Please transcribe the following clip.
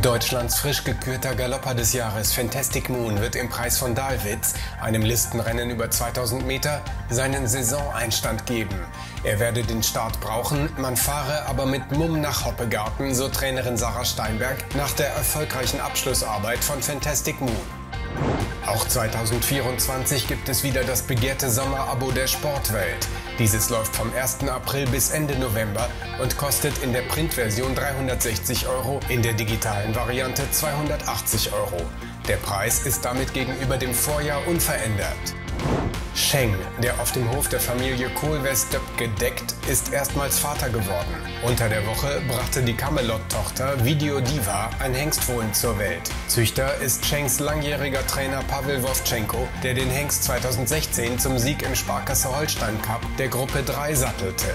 Deutschlands frisch gekürter Galopper des Jahres Fantastic Moon wird im Preis von Dahlwitz, einem Listenrennen über 2000 Meter, seinen Saisoneinstand geben. Er werde den Start brauchen, man fahre aber mit Mumm nach Hoppegarten, so Trainerin Sarah Steinberg, nach der erfolgreichen Abschlussarbeit von Fantastic Moon. Auch 2024 gibt es wieder das begehrte Sommerabo der Sportwelt. Dieses läuft vom 1. April bis Ende November und kostet in der Printversion 360 Euro, in der digitalen Variante 280 Euro. Der Preis ist damit gegenüber dem Vorjahr unverändert. Scheng, der auf dem Hof der Familie Kohlwest gedeckt, ist erstmals Vater geworden. Unter der Woche brachte die Camelot-Tochter Video Diva ein Hengstfohlen zur Welt. Züchter ist Schenks langjähriger Trainer Pavel Wovchenko, der den Hengst 2016 zum Sieg im Sparkasse Holstein Cup der Gruppe 3 sattelte.